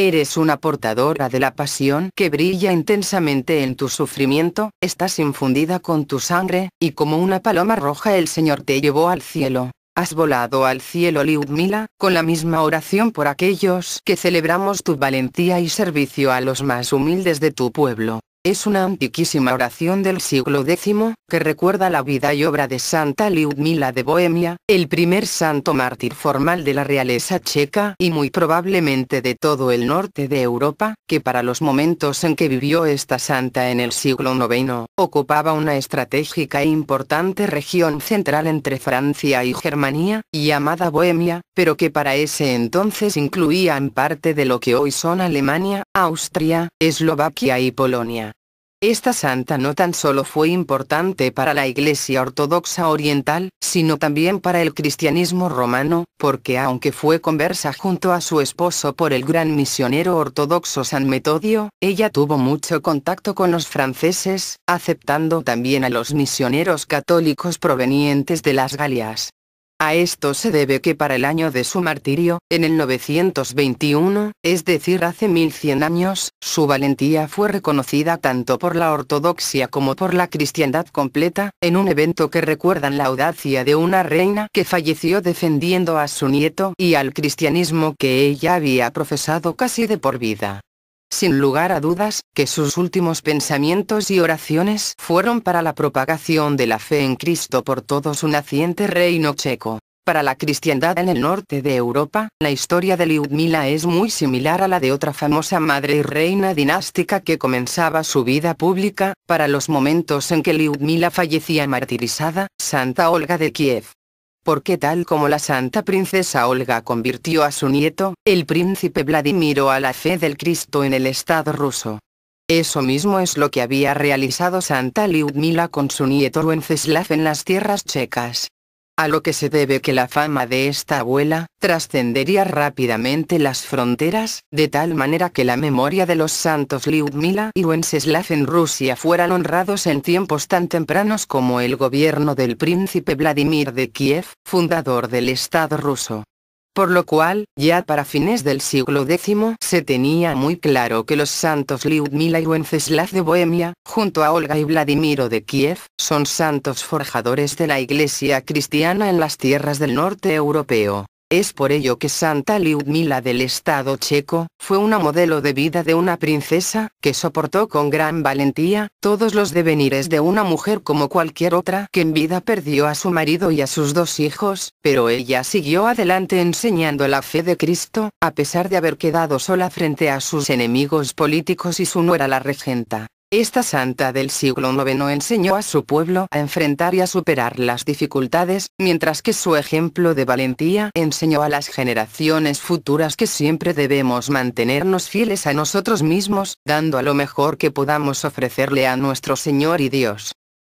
Eres una portadora de la pasión que brilla intensamente en tu sufrimiento, estás infundida con tu sangre, y como una paloma roja el Señor te llevó al cielo. Has volado al cielo Liudmila, con la misma oración por aquellos que celebramos tu valentía y servicio a los más humildes de tu pueblo. Es una antiquísima oración del siglo X, que recuerda la vida y obra de Santa Liudmila de Bohemia, el primer santo mártir formal de la realeza checa y muy probablemente de todo el norte de Europa, que para los momentos en que vivió esta santa en el siglo IX, ocupaba una estratégica e importante región central entre Francia y Germania, llamada Bohemia, pero que para ese entonces incluía en parte de lo que hoy son Alemania, Austria, Eslovaquia y Polonia. Esta santa no tan solo fue importante para la Iglesia Ortodoxa Oriental, sino también para el cristianismo romano, porque aunque fue conversa junto a su esposo por el gran misionero ortodoxo San Metodio, ella tuvo mucho contacto con los franceses, aceptando también a los misioneros católicos provenientes de las Galias. A esto se debe que para el año de su martirio, en el 921, es decir hace 1100 años, su valentía fue reconocida tanto por la ortodoxia como por la cristiandad completa, en un evento que recuerdan la audacia de una reina que falleció defendiendo a su nieto y al cristianismo que ella había profesado casi de por vida sin lugar a dudas, que sus últimos pensamientos y oraciones fueron para la propagación de la fe en Cristo por todo su naciente reino checo. Para la cristiandad en el norte de Europa, la historia de Liudmila es muy similar a la de otra famosa madre y reina dinástica que comenzaba su vida pública, para los momentos en que Liudmila fallecía martirizada, Santa Olga de Kiev porque tal como la santa princesa Olga convirtió a su nieto, el príncipe Vladimiro a la fe del Cristo en el Estado ruso. Eso mismo es lo que había realizado Santa Liudmila con su nieto Wenceslav en las tierras checas a lo que se debe que la fama de esta abuela, trascendería rápidamente las fronteras, de tal manera que la memoria de los santos Liudmila y Wenceslav en Rusia fueran honrados en tiempos tan tempranos como el gobierno del príncipe Vladimir de Kiev, fundador del Estado ruso por lo cual, ya para fines del siglo X se tenía muy claro que los santos Liudmila y Wenceslav de Bohemia, junto a Olga y Vladimiro de Kiev, son santos forjadores de la iglesia cristiana en las tierras del norte europeo. Es por ello que Santa Liudmila del Estado checo, fue una modelo de vida de una princesa, que soportó con gran valentía, todos los devenires de una mujer como cualquier otra que en vida perdió a su marido y a sus dos hijos, pero ella siguió adelante enseñando la fe de Cristo, a pesar de haber quedado sola frente a sus enemigos políticos y su nuera la regenta. Esta santa del siglo IX enseñó a su pueblo a enfrentar y a superar las dificultades, mientras que su ejemplo de valentía enseñó a las generaciones futuras que siempre debemos mantenernos fieles a nosotros mismos, dando a lo mejor que podamos ofrecerle a nuestro Señor y Dios.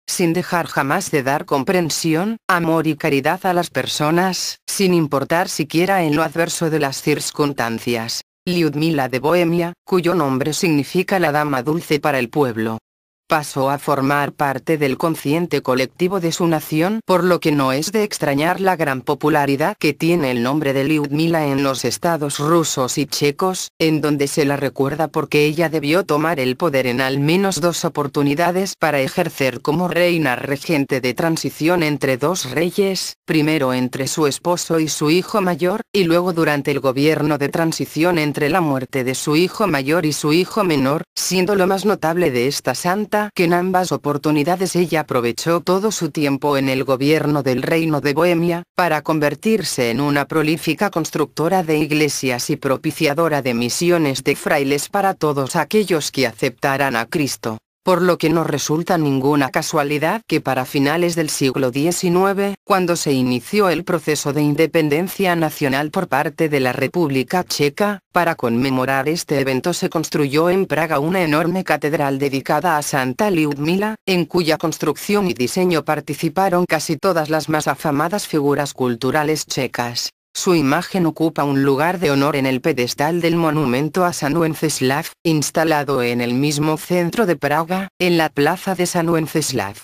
Sin dejar jamás de dar comprensión, amor y caridad a las personas, sin importar siquiera en lo adverso de las circunstancias. Liudmila de Bohemia, cuyo nombre significa la dama dulce para el pueblo pasó a formar parte del consciente colectivo de su nación, por lo que no es de extrañar la gran popularidad que tiene el nombre de Liudmila en los estados rusos y checos, en donde se la recuerda porque ella debió tomar el poder en al menos dos oportunidades para ejercer como reina regente de transición entre dos reyes, primero entre su esposo y su hijo mayor, y luego durante el gobierno de transición entre la muerte de su hijo mayor y su hijo menor, siendo lo más notable de esta santa que en ambas oportunidades ella aprovechó todo su tiempo en el gobierno del reino de Bohemia, para convertirse en una prolífica constructora de iglesias y propiciadora de misiones de frailes para todos aquellos que aceptaran a Cristo por lo que no resulta ninguna casualidad que para finales del siglo XIX, cuando se inició el proceso de independencia nacional por parte de la República Checa, para conmemorar este evento se construyó en Praga una enorme catedral dedicada a Santa Liudmila, en cuya construcción y diseño participaron casi todas las más afamadas figuras culturales checas. Su imagen ocupa un lugar de honor en el pedestal del monumento a San Wenceslav, instalado en el mismo centro de Praga, en la plaza de San Wenceslav.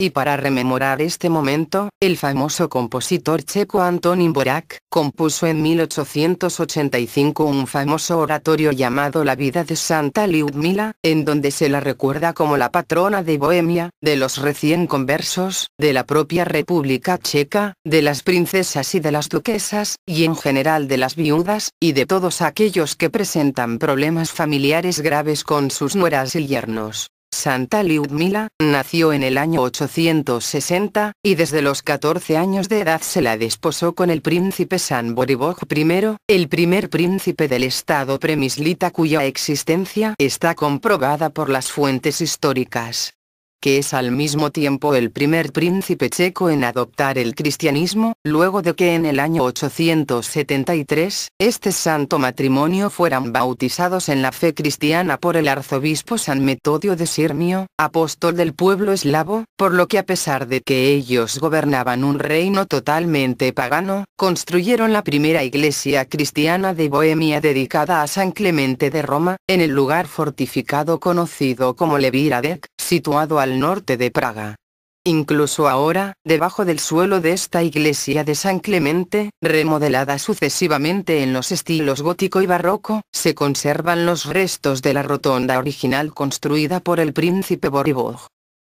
Y para rememorar este momento, el famoso compositor checo Antonín Borak, compuso en 1885 un famoso oratorio llamado La vida de Santa Liudmila, en donde se la recuerda como la patrona de Bohemia, de los recién conversos, de la propia República Checa, de las princesas y de las duquesas, y en general de las viudas, y de todos aquellos que presentan problemas familiares graves con sus nueras y yernos. Santa Liudmila, nació en el año 860, y desde los 14 años de edad se la desposó con el príncipe San Boriboj I, el primer príncipe del estado premislita cuya existencia está comprobada por las fuentes históricas que es al mismo tiempo el primer príncipe checo en adoptar el cristianismo, luego de que en el año 873, este santo matrimonio fueran bautizados en la fe cristiana por el arzobispo San Metodio de Sirmio, apóstol del pueblo eslavo, por lo que a pesar de que ellos gobernaban un reino totalmente pagano, construyeron la primera iglesia cristiana de Bohemia dedicada a San Clemente de Roma, en el lugar fortificado conocido como Leviradec, situado al norte de Praga. Incluso ahora, debajo del suelo de esta iglesia de San Clemente, remodelada sucesivamente en los estilos gótico y barroco, se conservan los restos de la rotonda original construida por el príncipe Boriboj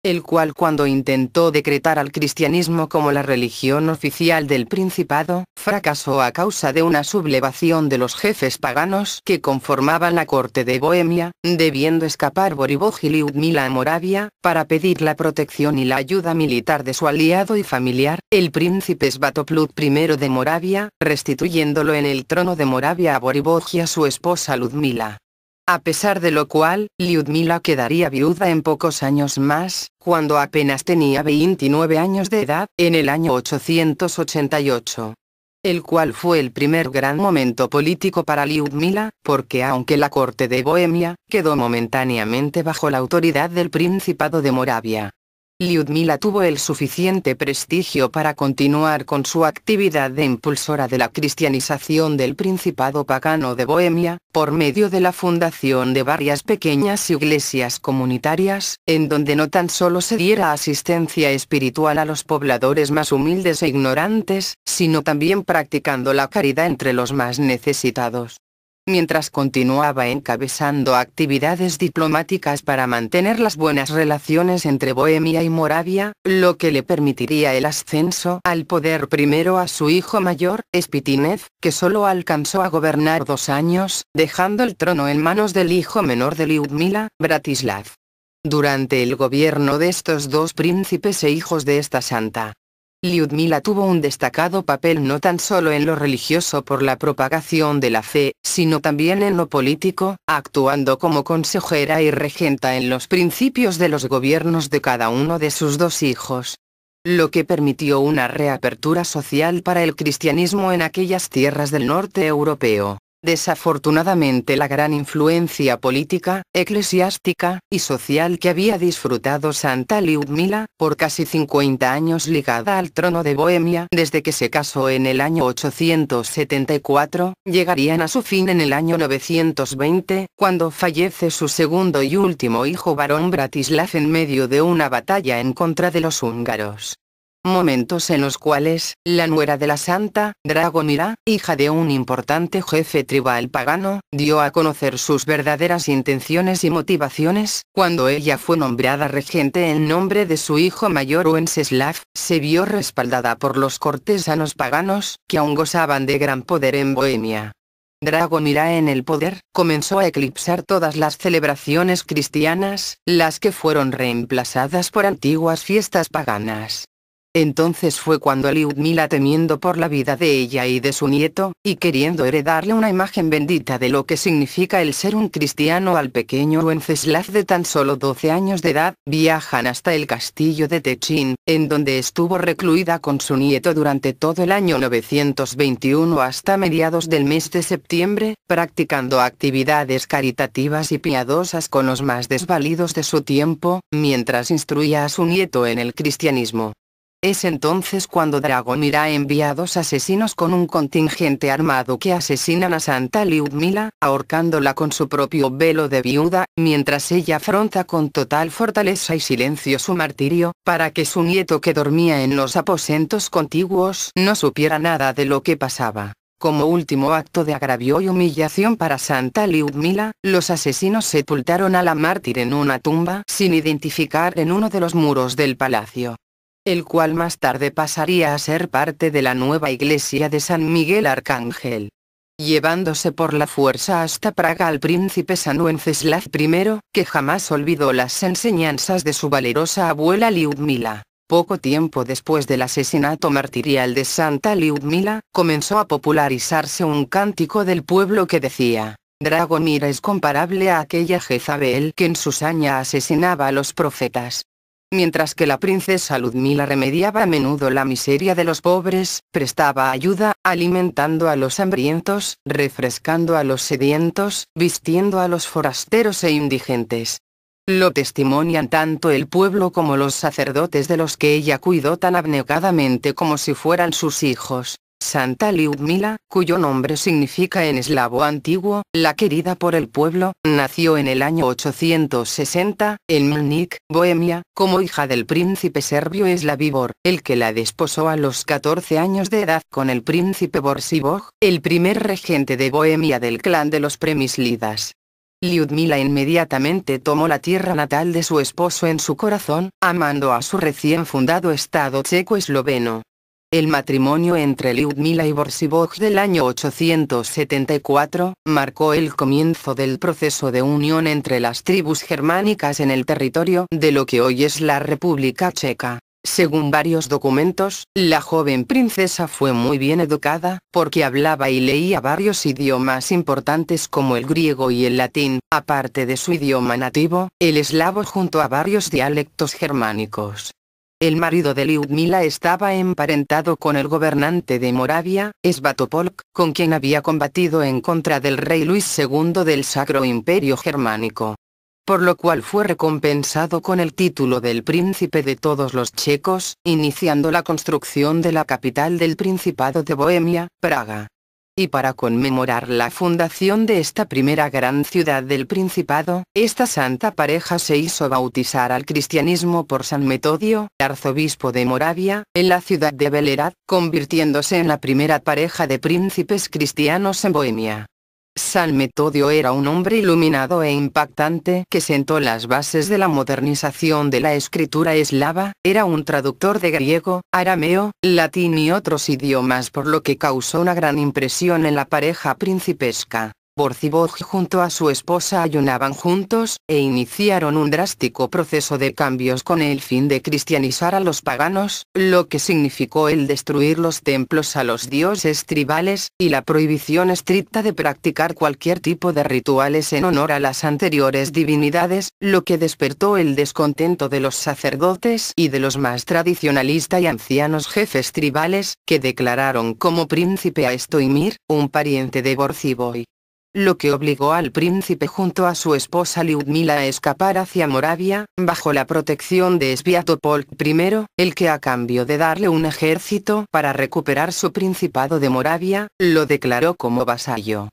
el cual cuando intentó decretar al cristianismo como la religión oficial del Principado, fracasó a causa de una sublevación de los jefes paganos que conformaban la corte de Bohemia, debiendo escapar Boriboj y Liudmila a Moravia, para pedir la protección y la ayuda militar de su aliado y familiar, el príncipe Svatoplut I de Moravia, restituyéndolo en el trono de Moravia a Boriboj y a su esposa Ludmila. A pesar de lo cual, Lyudmila quedaría viuda en pocos años más, cuando apenas tenía 29 años de edad, en el año 888 el cual fue el primer gran momento político para Lyudmila, porque aunque la corte de Bohemia, quedó momentáneamente bajo la autoridad del Principado de Moravia, Lyudmila tuvo el suficiente prestigio para continuar con su actividad de impulsora de la cristianización del Principado pagano de Bohemia, por medio de la fundación de varias pequeñas iglesias comunitarias, en donde no tan solo se diera asistencia espiritual a los pobladores más humildes e ignorantes, sino también practicando la caridad entre los más necesitados mientras continuaba encabezando actividades diplomáticas para mantener las buenas relaciones entre Bohemia y Moravia, lo que le permitiría el ascenso al poder primero a su hijo mayor, Spitinev, que solo alcanzó a gobernar dos años, dejando el trono en manos del hijo menor de Liudmila, Bratislav. Durante el gobierno de estos dos príncipes e hijos de esta santa, Liudmila tuvo un destacado papel no tan solo en lo religioso por la propagación de la fe, sino también en lo político, actuando como consejera y regenta en los principios de los gobiernos de cada uno de sus dos hijos lo que permitió una reapertura social para el cristianismo en aquellas tierras del norte europeo. Desafortunadamente la gran influencia política, eclesiástica, y social que había disfrutado Santa Liudmila, por casi 50 años ligada al trono de Bohemia desde que se casó en el año 874, llegarían a su fin en el año 920, cuando fallece su segundo y último hijo varón Bratislav en medio de una batalla en contra de los húngaros momentos en los cuales, la nuera de la santa, Dragomira, hija de un importante jefe tribal pagano, dio a conocer sus verdaderas intenciones y motivaciones, cuando ella fue nombrada regente en nombre de su hijo mayor Wenceslav, se vio respaldada por los cortesanos paganos, que aún gozaban de gran poder en Bohemia. Dragomira en el poder, comenzó a eclipsar todas las celebraciones cristianas, las que fueron reemplazadas por antiguas fiestas paganas. Entonces fue cuando Liudmila temiendo por la vida de ella y de su nieto, y queriendo heredarle una imagen bendita de lo que significa el ser un cristiano al pequeño Wenceslav de tan solo 12 años de edad, viajan hasta el castillo de Techin, en donde estuvo recluida con su nieto durante todo el año 921 hasta mediados del mes de septiembre, practicando actividades caritativas y piadosas con los más desvalidos de su tiempo, mientras instruía a su nieto en el cristianismo. Es entonces cuando Dragomir ha enviados asesinos con un contingente armado que asesinan a Santa Liudmila, ahorcándola con su propio velo de viuda, mientras ella afronta con total fortaleza y silencio su martirio, para que su nieto que dormía en los aposentos contiguos no supiera nada de lo que pasaba. Como último acto de agravio y humillación para Santa Liudmila, los asesinos sepultaron a la mártir en una tumba sin identificar en uno de los muros del palacio el cual más tarde pasaría a ser parte de la nueva iglesia de San Miguel Arcángel. Llevándose por la fuerza hasta Praga al príncipe San Wenceslav I, que jamás olvidó las enseñanzas de su valerosa abuela Liudmila. Poco tiempo después del asesinato martirial de Santa Liudmila, comenzó a popularizarse un cántico del pueblo que decía, Dragomir es comparable a aquella Jezabel que en su saña asesinaba a los profetas. Mientras que la princesa Ludmila remediaba a menudo la miseria de los pobres, prestaba ayuda, alimentando a los hambrientos, refrescando a los sedientos, vistiendo a los forasteros e indigentes. Lo testimonian tanto el pueblo como los sacerdotes de los que ella cuidó tan abnegadamente como si fueran sus hijos. Santa Liudmila, cuyo nombre significa en eslavo antiguo, la querida por el pueblo, nació en el año 860, en Mlnik, Bohemia, como hija del príncipe serbio Slavibor, el que la desposó a los 14 años de edad con el príncipe Borsiboj, el primer regente de Bohemia del clan de los Premislidas. Liudmila inmediatamente tomó la tierra natal de su esposo en su corazón, amando a su recién fundado estado checo-esloveno, el matrimonio entre Liudmila y Borsiboj del año 874, marcó el comienzo del proceso de unión entre las tribus germánicas en el territorio de lo que hoy es la República Checa. Según varios documentos, la joven princesa fue muy bien educada, porque hablaba y leía varios idiomas importantes como el griego y el latín, aparte de su idioma nativo, el eslavo junto a varios dialectos germánicos. El marido de Liudmila estaba emparentado con el gobernante de Moravia, Svatopolk, con quien había combatido en contra del rey Luis II del Sacro Imperio Germánico. Por lo cual fue recompensado con el título del príncipe de todos los checos, iniciando la construcción de la capital del Principado de Bohemia, Praga y para conmemorar la fundación de esta primera gran ciudad del Principado, esta santa pareja se hizo bautizar al cristianismo por San Metodio, arzobispo de Moravia, en la ciudad de Belerad, convirtiéndose en la primera pareja de príncipes cristianos en Bohemia. San Metodio era un hombre iluminado e impactante que sentó las bases de la modernización de la escritura eslava, era un traductor de griego, arameo, latín y otros idiomas por lo que causó una gran impresión en la pareja principesca. Borziboj junto a su esposa ayunaban juntos, e iniciaron un drástico proceso de cambios con el fin de cristianizar a los paganos, lo que significó el destruir los templos a los dioses tribales, y la prohibición estricta de practicar cualquier tipo de rituales en honor a las anteriores divinidades, lo que despertó el descontento de los sacerdotes y de los más tradicionalistas y ancianos jefes tribales, que declararon como príncipe a Estoimir, un pariente de Borziboj lo que obligó al príncipe junto a su esposa Liudmila a escapar hacia Moravia, bajo la protección de Sviatopolk I, el que a cambio de darle un ejército para recuperar su principado de Moravia, lo declaró como vasallo.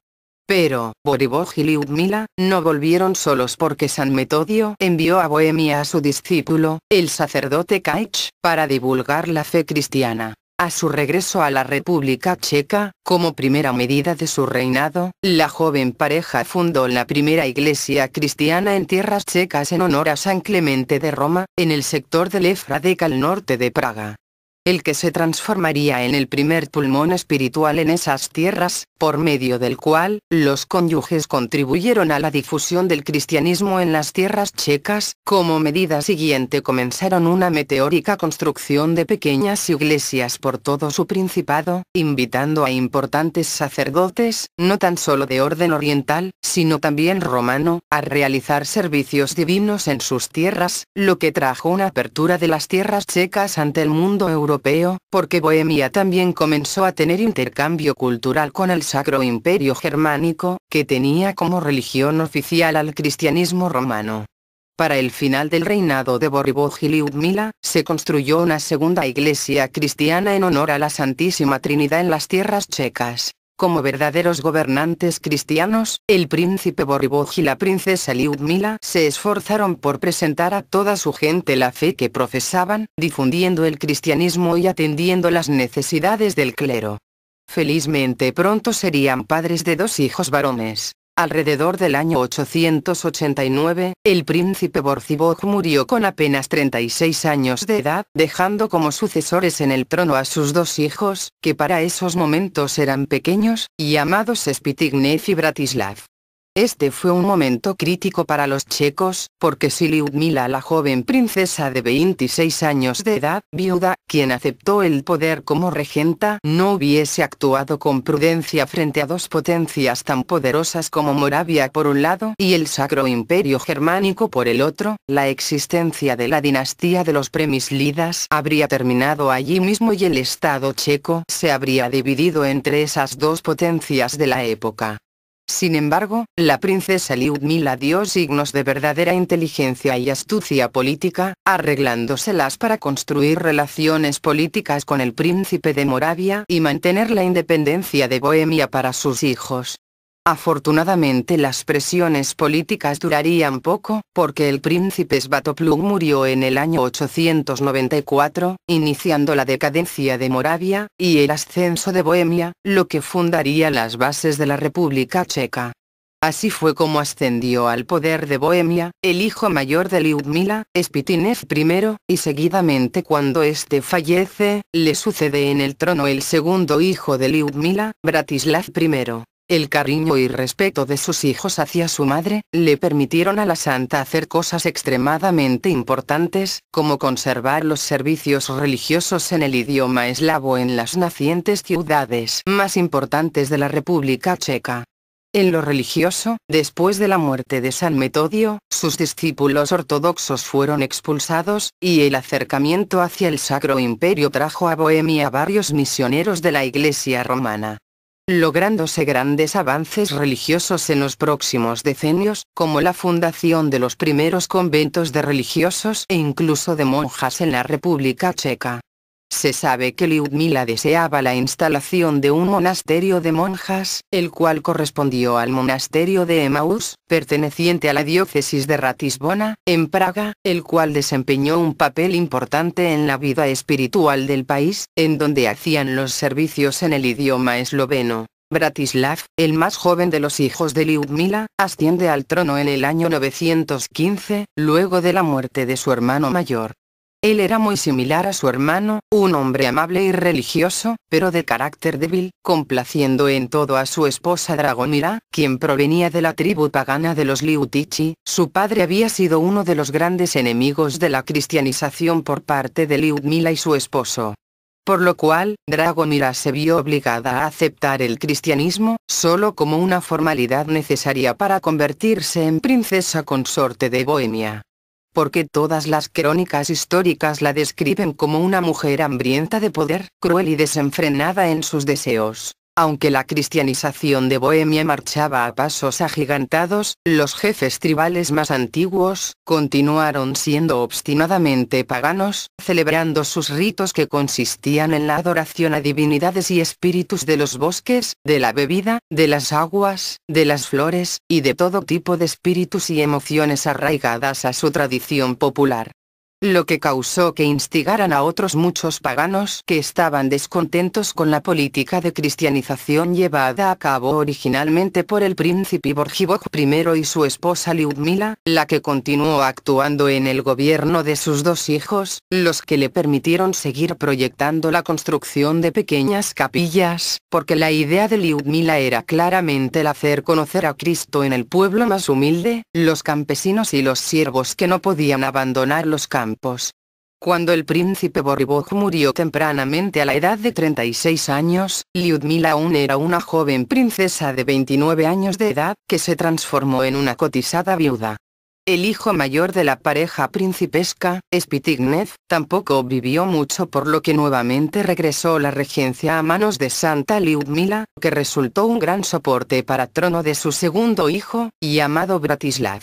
Pero, Boriboj y Liudmila, no volvieron solos porque San Metodio envió a Bohemia a su discípulo, el sacerdote Kaich, para divulgar la fe cristiana. A su regreso a la República Checa, como primera medida de su reinado, la joven pareja fundó la primera iglesia cristiana en tierras checas en honor a San Clemente de Roma, en el sector del Efradeca al norte de Praga el que se transformaría en el primer pulmón espiritual en esas tierras, por medio del cual, los cónyuges contribuyeron a la difusión del cristianismo en las tierras checas, como medida siguiente comenzaron una meteórica construcción de pequeñas iglesias por todo su principado, invitando a importantes sacerdotes, no tan solo de orden oriental, sino también romano, a realizar servicios divinos en sus tierras, lo que trajo una apertura de las tierras checas ante el mundo europeo porque Bohemia también comenzó a tener intercambio cultural con el Sacro Imperio Germánico, que tenía como religión oficial al cristianismo romano. Para el final del reinado de Boriboj y Liudmila, se construyó una segunda iglesia cristiana en honor a la Santísima Trinidad en las tierras checas. Como verdaderos gobernantes cristianos, el príncipe Boriboj y la princesa Liudmila se esforzaron por presentar a toda su gente la fe que profesaban, difundiendo el cristianismo y atendiendo las necesidades del clero. Felizmente pronto serían padres de dos hijos varones. Alrededor del año 889, el príncipe Borziboj murió con apenas 36 años de edad, dejando como sucesores en el trono a sus dos hijos, que para esos momentos eran pequeños, llamados Spitignev y Bratislav. Este fue un momento crítico para los checos, porque si Liudmila la joven princesa de 26 años de edad, viuda, quien aceptó el poder como regenta, no hubiese actuado con prudencia frente a dos potencias tan poderosas como Moravia por un lado y el Sacro Imperio Germánico por el otro, la existencia de la dinastía de los Premislidas habría terminado allí mismo y el Estado checo se habría dividido entre esas dos potencias de la época. Sin embargo, la princesa Liudmila dio signos de verdadera inteligencia y astucia política, arreglándoselas para construir relaciones políticas con el príncipe de Moravia y mantener la independencia de Bohemia para sus hijos. Afortunadamente las presiones políticas durarían poco, porque el príncipe Svatopluk murió en el año 894, iniciando la decadencia de Moravia, y el ascenso de Bohemia, lo que fundaría las bases de la República Checa. Así fue como ascendió al poder de Bohemia, el hijo mayor de Liudmila, Spitinev I, y seguidamente cuando éste fallece, le sucede en el trono el segundo hijo de Liudmila, Bratislav I. El cariño y respeto de sus hijos hacia su madre, le permitieron a la santa hacer cosas extremadamente importantes, como conservar los servicios religiosos en el idioma eslavo en las nacientes ciudades más importantes de la República Checa. En lo religioso, después de la muerte de San Metodio, sus discípulos ortodoxos fueron expulsados, y el acercamiento hacia el Sacro Imperio trajo a Bohemia varios misioneros de la Iglesia romana lográndose grandes avances religiosos en los próximos decenios, como la fundación de los primeros conventos de religiosos e incluso de monjas en la República Checa. Se sabe que Liudmila deseaba la instalación de un monasterio de monjas, el cual correspondió al monasterio de Emaús, perteneciente a la diócesis de Ratisbona, en Praga, el cual desempeñó un papel importante en la vida espiritual del país, en donde hacían los servicios en el idioma esloveno. Bratislav, el más joven de los hijos de Liudmila, asciende al trono en el año 915, luego de la muerte de su hermano mayor. Él era muy similar a su hermano, un hombre amable y religioso, pero de carácter débil, complaciendo en todo a su esposa Dragomira, quien provenía de la tribu pagana de los Liutichi, su padre había sido uno de los grandes enemigos de la cristianización por parte de Liudmila y su esposo. Por lo cual, Dragomira se vio obligada a aceptar el cristianismo, solo como una formalidad necesaria para convertirse en princesa consorte de Bohemia porque todas las crónicas históricas la describen como una mujer hambrienta de poder, cruel y desenfrenada en sus deseos. Aunque la cristianización de Bohemia marchaba a pasos agigantados, los jefes tribales más antiguos, continuaron siendo obstinadamente paganos, celebrando sus ritos que consistían en la adoración a divinidades y espíritus de los bosques, de la bebida, de las aguas, de las flores, y de todo tipo de espíritus y emociones arraigadas a su tradición popular lo que causó que instigaran a otros muchos paganos que estaban descontentos con la política de cristianización llevada a cabo originalmente por el príncipe Borjiboj I y su esposa Liudmila, la que continuó actuando en el gobierno de sus dos hijos, los que le permitieron seguir proyectando la construcción de pequeñas capillas, porque la idea de Liudmila era claramente el hacer conocer a Cristo en el pueblo más humilde, los campesinos y los siervos que no podían abandonar los campos cuando el príncipe Boriboj murió tempranamente a la edad de 36 años, Liudmila aún era una joven princesa de 29 años de edad, que se transformó en una cotizada viuda. El hijo mayor de la pareja principesca, Spitignev, tampoco vivió mucho por lo que nuevamente regresó la regencia a manos de Santa Liudmila, que resultó un gran soporte para trono de su segundo hijo, llamado Bratislav.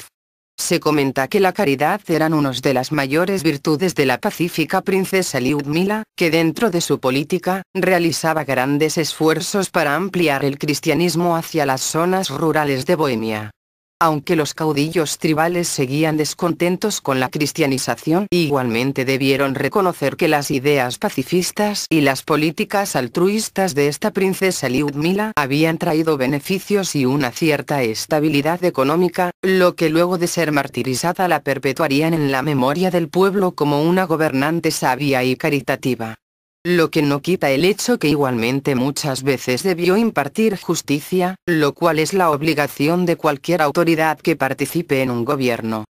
Se comenta que la caridad eran unos de las mayores virtudes de la pacífica princesa Liudmila, que dentro de su política, realizaba grandes esfuerzos para ampliar el cristianismo hacia las zonas rurales de Bohemia. Aunque los caudillos tribales seguían descontentos con la cristianización, igualmente debieron reconocer que las ideas pacifistas y las políticas altruistas de esta princesa Liudmila habían traído beneficios y una cierta estabilidad económica, lo que luego de ser martirizada la perpetuarían en la memoria del pueblo como una gobernante sabia y caritativa lo que no quita el hecho que igualmente muchas veces debió impartir justicia, lo cual es la obligación de cualquier autoridad que participe en un gobierno.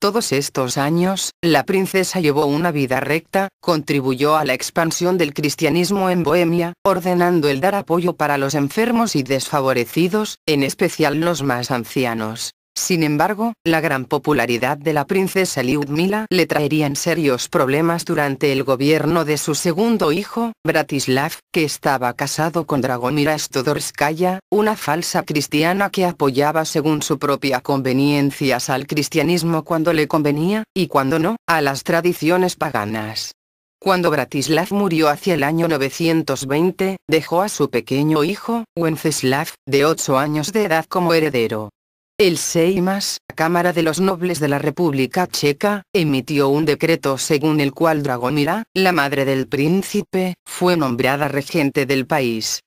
Todos estos años, la princesa llevó una vida recta, contribuyó a la expansión del cristianismo en Bohemia, ordenando el dar apoyo para los enfermos y desfavorecidos, en especial los más ancianos. Sin embargo, la gran popularidad de la princesa Liudmila le traerían serios problemas durante el gobierno de su segundo hijo, Bratislav, que estaba casado con Dragomira Stodorskaya, una falsa cristiana que apoyaba según su propia conveniencia al cristianismo cuando le convenía, y cuando no, a las tradiciones paganas. Cuando Bratislav murió hacia el año 920, dejó a su pequeño hijo, Wenceslav, de 8 años de edad como heredero. El Seimas, Cámara de los Nobles de la República Checa, emitió un decreto según el cual Dragomira, la madre del príncipe, fue nombrada regente del país.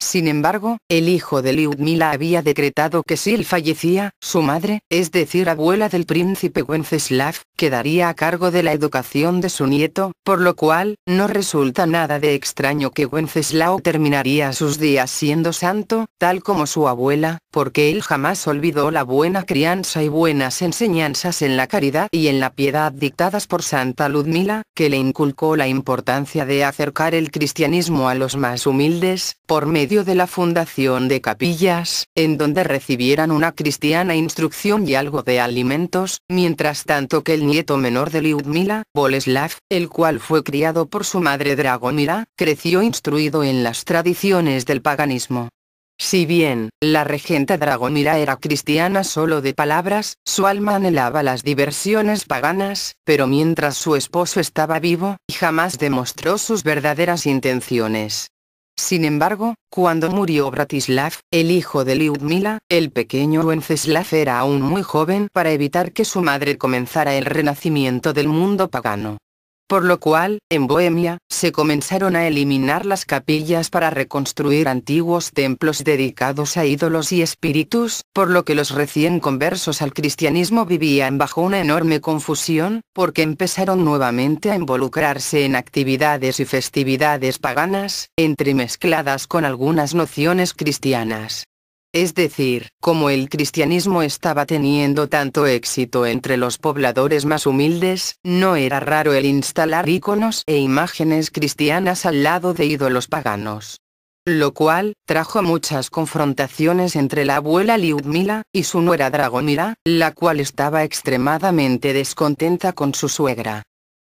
Sin embargo, el hijo de Liudmila había decretado que si él fallecía, su madre, es decir abuela del príncipe Wenceslav, quedaría a cargo de la educación de su nieto, por lo cual, no resulta nada de extraño que Wenceslao terminaría sus días siendo santo, tal como su abuela, porque él jamás olvidó la buena crianza y buenas enseñanzas en la caridad y en la piedad dictadas por Santa Ludmila, que le inculcó la importancia de acercar el cristianismo a los más humildes, por medio de la fundación de capillas, en donde recibieran una cristiana instrucción y algo de alimentos, mientras tanto que el nieto menor de Liudmila, Boleslav, el cual fue criado por su madre Dragomira, creció instruido en las tradiciones del paganismo. Si bien, la regenta Dragomira era cristiana solo de palabras, su alma anhelaba las diversiones paganas, pero mientras su esposo estaba vivo, jamás demostró sus verdaderas intenciones. Sin embargo, cuando murió Bratislav, el hijo de Liudmila, el pequeño Wenceslav era aún muy joven para evitar que su madre comenzara el renacimiento del mundo pagano por lo cual, en Bohemia, se comenzaron a eliminar las capillas para reconstruir antiguos templos dedicados a ídolos y espíritus, por lo que los recién conversos al cristianismo vivían bajo una enorme confusión, porque empezaron nuevamente a involucrarse en actividades y festividades paganas, entremezcladas con algunas nociones cristianas. Es decir, como el cristianismo estaba teniendo tanto éxito entre los pobladores más humildes, no era raro el instalar íconos e imágenes cristianas al lado de ídolos paganos. Lo cual, trajo muchas confrontaciones entre la abuela Liudmila, y su nuera Dragomira, la cual estaba extremadamente descontenta con su suegra.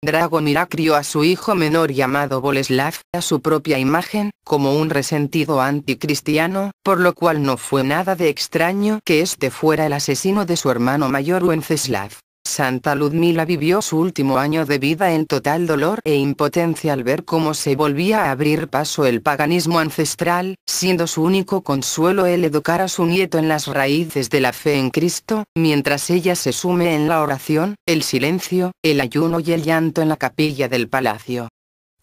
Dragomira crió a su hijo menor llamado Boleslav, a su propia imagen, como un resentido anticristiano, por lo cual no fue nada de extraño que este fuera el asesino de su hermano mayor Wenceslav. Santa Ludmila vivió su último año de vida en total dolor e impotencia al ver cómo se volvía a abrir paso el paganismo ancestral, siendo su único consuelo el educar a su nieto en las raíces de la fe en Cristo, mientras ella se sume en la oración, el silencio, el ayuno y el llanto en la capilla del palacio.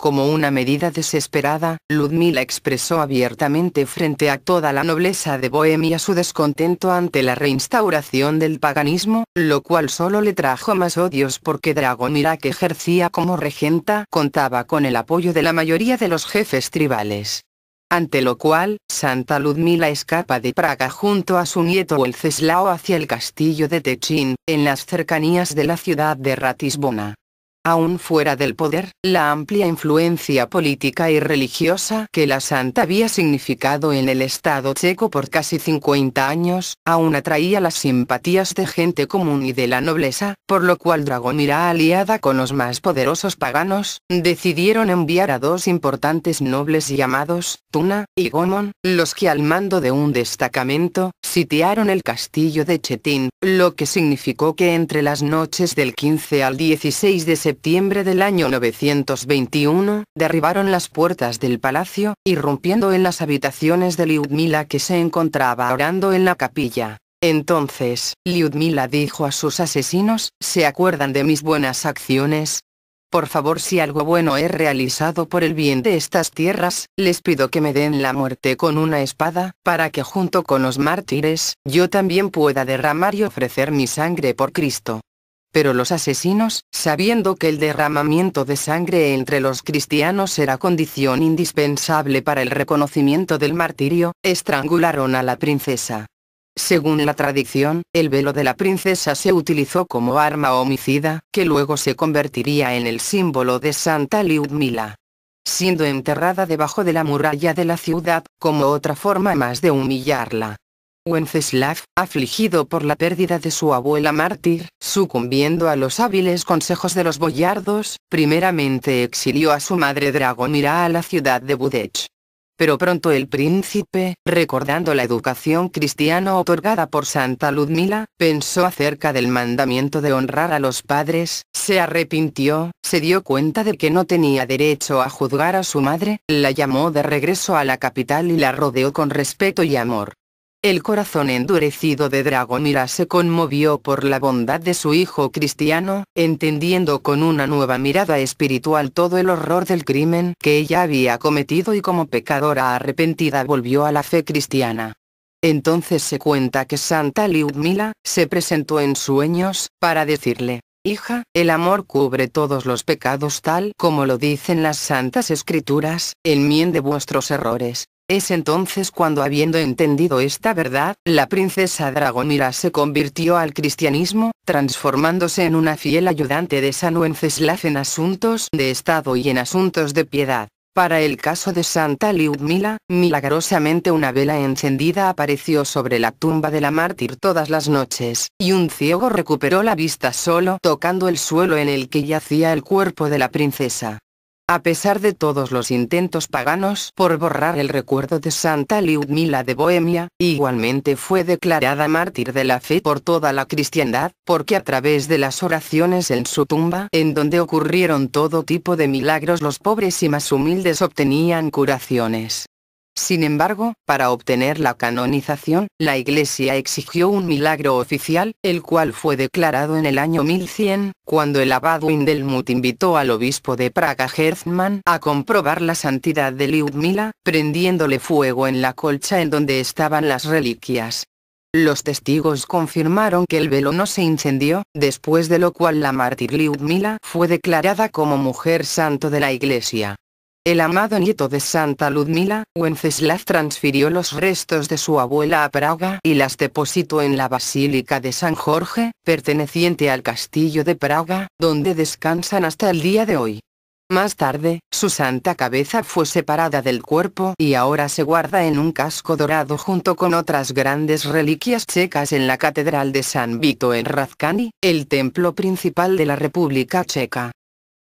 Como una medida desesperada, Ludmila expresó abiertamente frente a toda la nobleza de Bohemia su descontento ante la reinstauración del paganismo, lo cual solo le trajo más odios porque Dragomira que ejercía como regenta contaba con el apoyo de la mayoría de los jefes tribales. Ante lo cual, Santa Ludmila escapa de Praga junto a su nieto Wenceslao hacia el castillo de Techin, en las cercanías de la ciudad de Ratisbona. Aún fuera del poder, la amplia influencia política y religiosa que la santa había significado en el Estado checo por casi 50 años, aún atraía las simpatías de gente común y de la nobleza, por lo cual Dragomira aliada con los más poderosos paganos, decidieron enviar a dos importantes nobles llamados, Tuna y Gomon, los que al mando de un destacamento, sitiaron el castillo de Chetín, lo que significó que entre las noches del 15 al 16 de septiembre del año 921, derribaron las puertas del palacio, irrumpiendo en las habitaciones de Liudmila que se encontraba orando en la capilla. Entonces, Liudmila dijo a sus asesinos, ¿se acuerdan de mis buenas acciones? Por favor si algo bueno he realizado por el bien de estas tierras, les pido que me den la muerte con una espada, para que junto con los mártires, yo también pueda derramar y ofrecer mi sangre por Cristo. Pero los asesinos, sabiendo que el derramamiento de sangre entre los cristianos era condición indispensable para el reconocimiento del martirio, estrangularon a la princesa. Según la tradición, el velo de la princesa se utilizó como arma homicida, que luego se convertiría en el símbolo de Santa Liudmila. Siendo enterrada debajo de la muralla de la ciudad, como otra forma más de humillarla. Wenceslav, afligido por la pérdida de su abuela mártir, sucumbiendo a los hábiles consejos de los boyardos, primeramente exilió a su madre Dragomira a la ciudad de Budech. Pero pronto el príncipe, recordando la educación cristiana otorgada por Santa Ludmila, pensó acerca del mandamiento de honrar a los padres, se arrepintió, se dio cuenta de que no tenía derecho a juzgar a su madre, la llamó de regreso a la capital y la rodeó con respeto y amor. El corazón endurecido de Dragomira se conmovió por la bondad de su hijo cristiano, entendiendo con una nueva mirada espiritual todo el horror del crimen que ella había cometido y como pecadora arrepentida volvió a la fe cristiana. Entonces se cuenta que Santa Liudmila, se presentó en sueños, para decirle, Hija, el amor cubre todos los pecados tal como lo dicen las santas escrituras, enmiende vuestros errores, es entonces cuando habiendo entendido esta verdad, la princesa Dragomira se convirtió al cristianismo, transformándose en una fiel ayudante de San Wenceslav en asuntos de Estado y en asuntos de piedad. Para el caso de Santa Liudmila, milagrosamente una vela encendida apareció sobre la tumba de la mártir todas las noches, y un ciego recuperó la vista solo tocando el suelo en el que yacía el cuerpo de la princesa. A pesar de todos los intentos paganos por borrar el recuerdo de Santa Liudmila de Bohemia, igualmente fue declarada mártir de la fe por toda la cristiandad, porque a través de las oraciones en su tumba, en donde ocurrieron todo tipo de milagros los pobres y más humildes obtenían curaciones. Sin embargo, para obtener la canonización, la Iglesia exigió un milagro oficial, el cual fue declarado en el año 1100, cuando el abad Windelmuth invitó al obispo de Praga Herzmann a comprobar la santidad de Liudmila, prendiéndole fuego en la colcha en donde estaban las reliquias. Los testigos confirmaron que el velo no se incendió, después de lo cual la mártir Liudmila fue declarada como mujer santo de la Iglesia. El amado nieto de Santa Ludmila, Wenceslav transfirió los restos de su abuela a Praga y las depositó en la Basílica de San Jorge, perteneciente al castillo de Praga, donde descansan hasta el día de hoy. Más tarde, su santa cabeza fue separada del cuerpo y ahora se guarda en un casco dorado junto con otras grandes reliquias checas en la Catedral de San Vito en Razkani, el templo principal de la República Checa.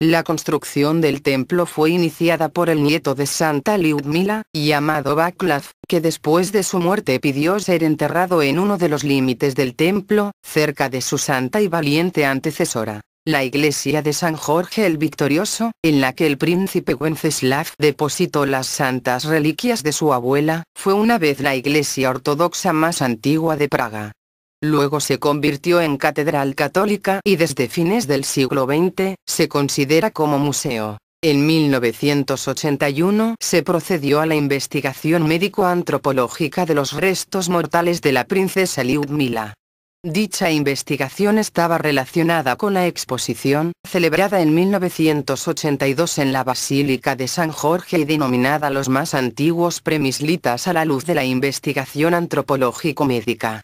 La construcción del templo fue iniciada por el nieto de Santa Liudmila, llamado Václav, que después de su muerte pidió ser enterrado en uno de los límites del templo, cerca de su santa y valiente antecesora. La iglesia de San Jorge el Victorioso, en la que el príncipe Wenceslav depositó las santas reliquias de su abuela, fue una vez la iglesia ortodoxa más antigua de Praga. Luego se convirtió en catedral católica y desde fines del siglo XX, se considera como museo. En 1981 se procedió a la investigación médico-antropológica de los restos mortales de la princesa Liudmila. Dicha investigación estaba relacionada con la exposición, celebrada en 1982 en la Basílica de San Jorge y denominada Los más antiguos premislitas a la luz de la investigación antropológico-médica.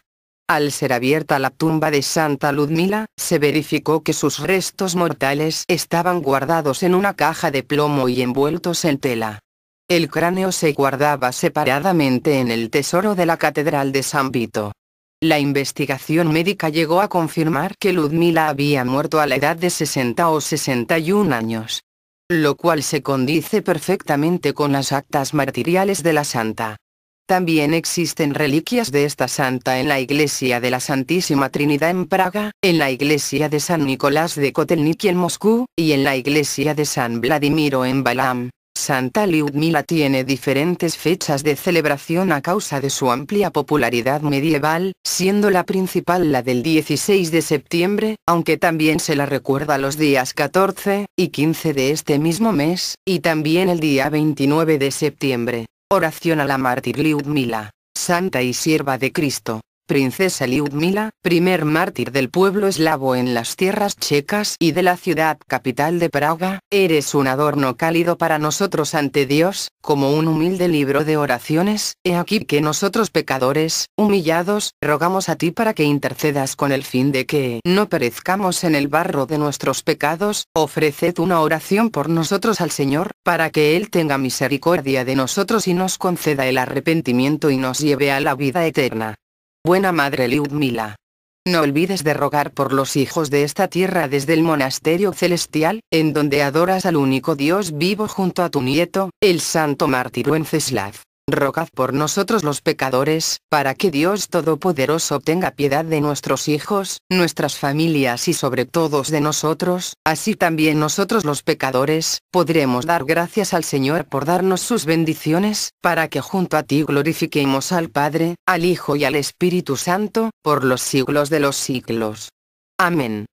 Al ser abierta la tumba de Santa Ludmila, se verificó que sus restos mortales estaban guardados en una caja de plomo y envueltos en tela. El cráneo se guardaba separadamente en el tesoro de la Catedral de San Vito. La investigación médica llegó a confirmar que Ludmila había muerto a la edad de 60 o 61 años. Lo cual se condice perfectamente con las actas martiriales de la santa. También existen reliquias de esta santa en la iglesia de la Santísima Trinidad en Praga, en la iglesia de San Nicolás de Kotelniki en Moscú, y en la iglesia de San Vladimiro en Balam. Santa Liudmila tiene diferentes fechas de celebración a causa de su amplia popularidad medieval, siendo la principal la del 16 de septiembre, aunque también se la recuerda los días 14 y 15 de este mismo mes, y también el día 29 de septiembre. Oración a la mártir Liudmila, Santa y Sierva de Cristo. Princesa Liudmila, primer mártir del pueblo eslavo en las tierras checas y de la ciudad capital de Praga, eres un adorno cálido para nosotros ante Dios, como un humilde libro de oraciones, he aquí que nosotros pecadores, humillados, rogamos a ti para que intercedas con el fin de que no perezcamos en el barro de nuestros pecados, ofreced una oración por nosotros al Señor, para que Él tenga misericordia de nosotros y nos conceda el arrepentimiento y nos lleve a la vida eterna. Buena Madre Liudmila. No olvides de rogar por los hijos de esta tierra desde el monasterio celestial, en donde adoras al único Dios vivo junto a tu nieto, el santo mártir Wenceslav. Rogad por nosotros los pecadores, para que Dios Todopoderoso tenga piedad de nuestros hijos, nuestras familias y sobre todos de nosotros, así también nosotros los pecadores, podremos dar gracias al Señor por darnos sus bendiciones, para que junto a ti glorifiquemos al Padre, al Hijo y al Espíritu Santo, por los siglos de los siglos. Amén.